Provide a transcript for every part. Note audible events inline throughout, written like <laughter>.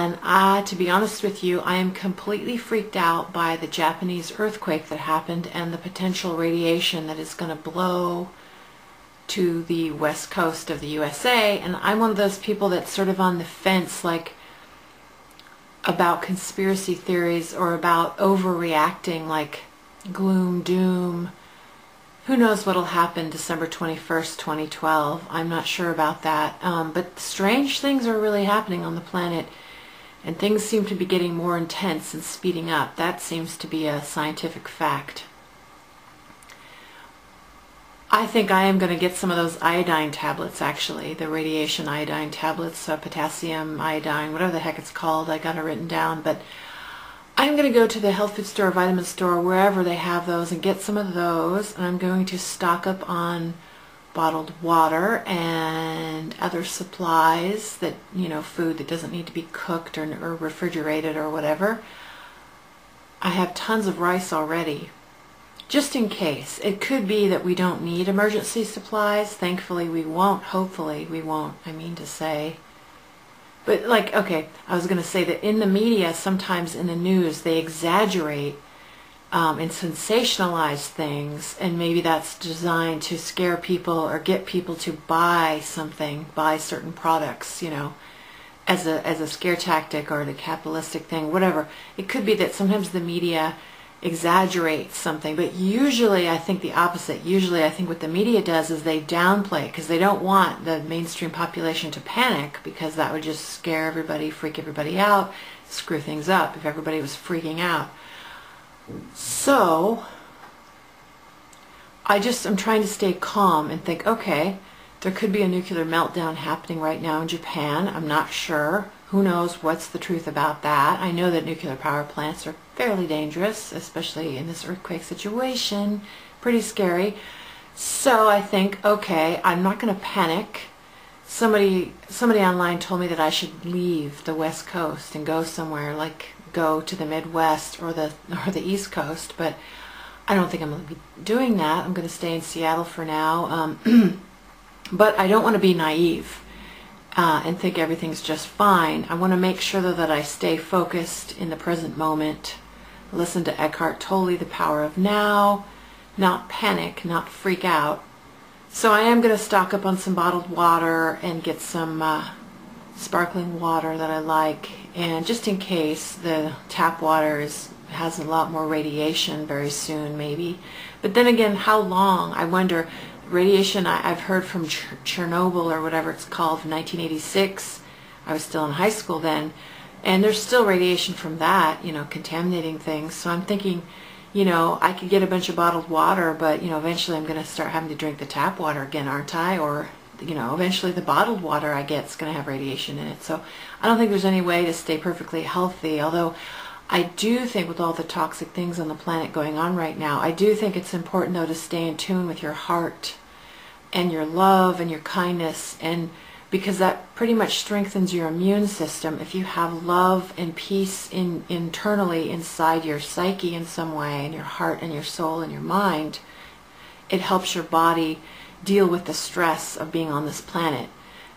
And uh, to be honest with you, I am completely freaked out by the Japanese earthquake that happened and the potential radiation that is going to blow to the west coast of the USA. And I'm one of those people that's sort of on the fence, like about conspiracy theories or about overreacting, like gloom, doom. Who knows what'll happen December 21st, 2012. I'm not sure about that. Um, but strange things are really happening on the planet and things seem to be getting more intense and speeding up. That seems to be a scientific fact. I think I am going to get some of those iodine tablets actually, the radiation iodine tablets, uh, potassium iodine, whatever the heck it's called. I got it written down, but I'm going to go to the health food store, vitamin store, wherever they have those and get some of those. And I'm going to stock up on bottled water and other supplies that, you know, food that doesn't need to be cooked or, or refrigerated or whatever. I have tons of rice already, just in case. It could be that we don't need emergency supplies. Thankfully we won't. Hopefully we won't, I mean to say. But like, okay, I was going to say that in the media, sometimes in the news, they exaggerate um, and sensationalize things, and maybe that's designed to scare people or get people to buy something, buy certain products, you know, as a as a scare tactic or the capitalistic thing, whatever. It could be that sometimes the media exaggerates something, but usually I think the opposite. Usually I think what the media does is they downplay because they don't want the mainstream population to panic because that would just scare everybody, freak everybody out, screw things up if everybody was freaking out. So I just am trying to stay calm and think, okay, there could be a nuclear meltdown happening right now in Japan. I'm not sure. Who knows what's the truth about that? I know that nuclear power plants are fairly dangerous, especially in this earthquake situation. Pretty scary. So I think, okay, I'm not going to panic. Somebody somebody online told me that I should leave the West Coast and go somewhere like go to the Midwest or the or the East Coast, but I don't think I'm going to be doing that. I'm going to stay in Seattle for now. Um, <clears throat> but I don't want to be naive uh, and think everything's just fine. I want to make sure though that I stay focused in the present moment. Listen to Eckhart Tolle, The Power of Now, not panic, not freak out. So I am going to stock up on some bottled water and get some uh, sparkling water that I like and just in case the tap water is, has a lot more radiation very soon maybe. But then again how long? I wonder. Radiation I, have heard from Ch Chernobyl or whatever it's called from 1986 I was still in high school then. And there's still radiation from that you know contaminating things. So I'm thinking you know I could get a bunch of bottled water but you know eventually I'm going to start having to drink the tap water again aren't I? Or you know, eventually the bottled water I get is going to have radiation in it. So I don't think there's any way to stay perfectly healthy, although I do think with all the toxic things on the planet going on right now, I do think it's important though to stay in tune with your heart and your love and your kindness and because that pretty much strengthens your immune system if you have love and peace in internally inside your psyche in some way and your heart and your soul and your mind it helps your body deal with the stress of being on this planet.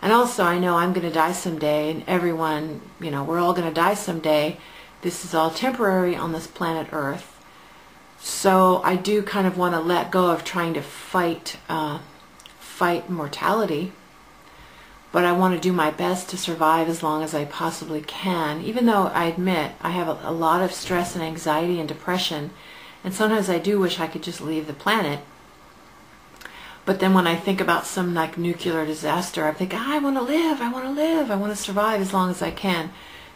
And also, I know I'm going to die someday, and everyone, you know, we're all going to die someday. This is all temporary on this planet Earth. So I do kind of want to let go of trying to fight, uh, fight mortality. But I want to do my best to survive as long as I possibly can, even though I admit I have a, a lot of stress and anxiety and depression. And sometimes I do wish I could just leave the planet but then when I think about some like nuclear disaster, I think, ah, I want to live, I want to live, I want to survive as long as I can.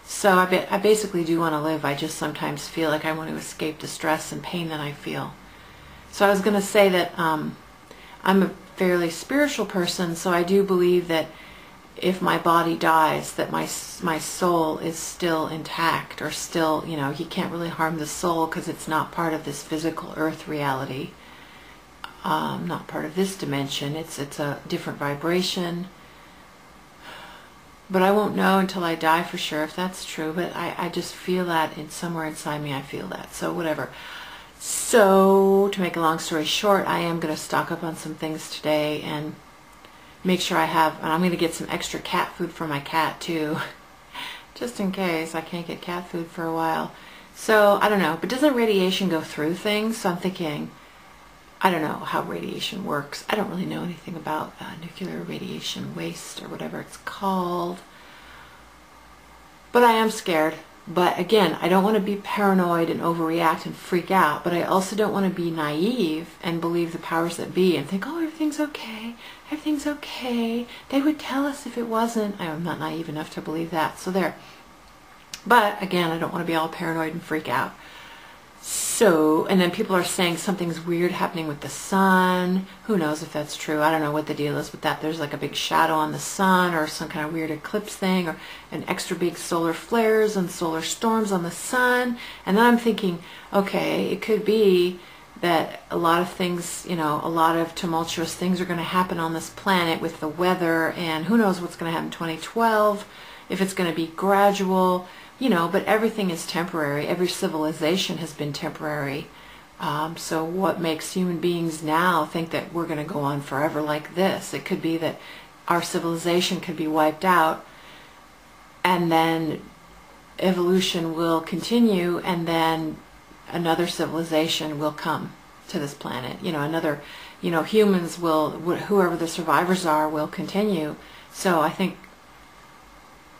So I, be, I basically do want to live. I just sometimes feel like I want to escape the stress and pain that I feel. So I was going to say that um, I'm a fairly spiritual person, so I do believe that if my body dies, that my my soul is still intact, or still, you know, he can't really harm the soul because it's not part of this physical earth reality um, not part of this dimension. It's, it's a different vibration. But I won't know until I die for sure if that's true. But I, I just feel that in somewhere inside me I feel that. So whatever. So to make a long story short, I am going to stock up on some things today and make sure I have, and I'm going to get some extra cat food for my cat too. <laughs> just in case I can't get cat food for a while. So I don't know, but doesn't radiation go through things? So I'm thinking, I don't know how radiation works. I don't really know anything about uh, nuclear radiation waste or whatever it's called. But I am scared. But again, I don't want to be paranoid and overreact and freak out, but I also don't want to be naive and believe the powers that be and think, oh, everything's okay, everything's okay. They would tell us if it wasn't. I'm not naive enough to believe that. So there. But again, I don't want to be all paranoid and freak out. So, and then people are saying something's weird happening with the sun. Who knows if that's true? I don't know what the deal is with that. There's like a big shadow on the sun or some kind of weird eclipse thing or an extra big solar flares and solar storms on the sun. And then I'm thinking, okay, it could be that a lot of things, you know, a lot of tumultuous things are going to happen on this planet with the weather and who knows what's going to happen in 2012, if it's going to be gradual you know, but everything is temporary. Every civilization has been temporary. Um, so what makes human beings now think that we're going to go on forever like this? It could be that our civilization could be wiped out and then evolution will continue and then another civilization will come to this planet. You know, another, you know, humans will, whoever the survivors are will continue. So I think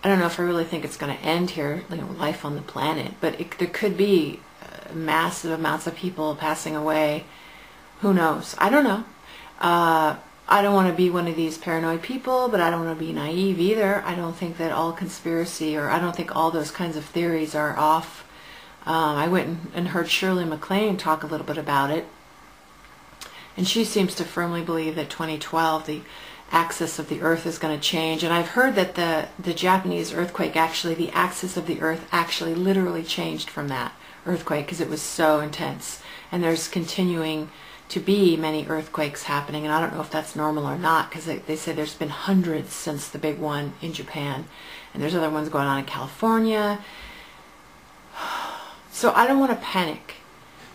I don't know if I really think it's going to end here, you know, life on the planet, but it, there could be uh, massive amounts of people passing away. Who knows? I don't know. Uh, I don't want to be one of these paranoid people, but I don't want to be naive either. I don't think that all conspiracy or I don't think all those kinds of theories are off. Um, I went and heard Shirley MacLaine talk a little bit about it, and she seems to firmly believe that 2012, the axis of the earth is going to change. And I've heard that the the Japanese earthquake actually the axis of the earth actually literally changed from that earthquake because it was so intense. And there's continuing to be many earthquakes happening and I don't know if that's normal or not because they, they say there's been hundreds since the big one in Japan. And there's other ones going on in California. <sighs> So I don't want to panic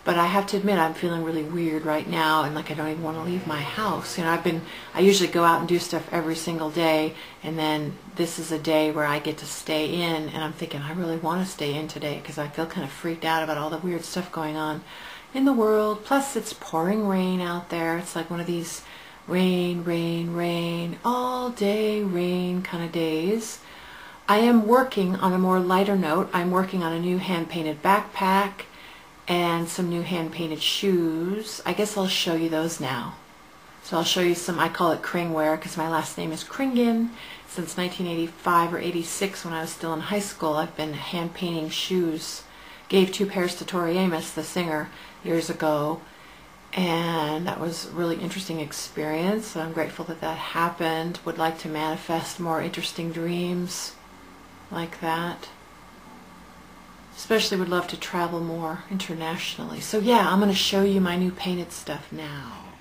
but I have to admit I'm feeling really weird right now and like I don't even want to leave my house. You know, I've been, I usually go out and do stuff every single day and then this is a day where I get to stay in and I'm thinking I really want to stay in today because I feel kind of freaked out about all the weird stuff going on in the world. Plus it's pouring rain out there. It's like one of these rain, rain, rain, all day rain kind of days. I am working on a more lighter note. I'm working on a new hand-painted backpack and some new hand-painted shoes. I guess I'll show you those now. So I'll show you some, I call it Kringwear because my last name is Kringen. Since 1985 or 86 when I was still in high school, I've been hand-painting shoes. Gave two pairs to Tori Amos, the singer, years ago. And that was a really interesting experience. So I'm grateful that that happened. Would like to manifest more interesting dreams like that especially would love to travel more internationally. So yeah, I'm going to show you my new painted stuff now.